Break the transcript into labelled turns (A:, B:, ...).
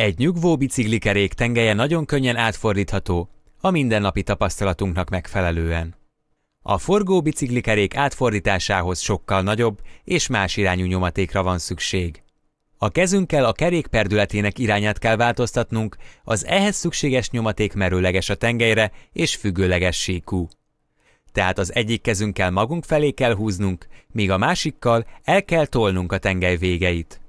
A: Egy nyugvó biciklikerék tengelye nagyon könnyen átfordítható, a mindennapi tapasztalatunknak megfelelően. A forgó biciklikerék átfordításához sokkal nagyobb és más irányú nyomatékra van szükség. A kezünkkel a kerék perdületének irányát kell változtatnunk, az ehhez szükséges nyomaték merőleges a tengelyre és függőleges síkú. Tehát az egyik kezünkkel magunk felé kell húznunk, míg a másikkal el kell tolnunk a tengely végeit.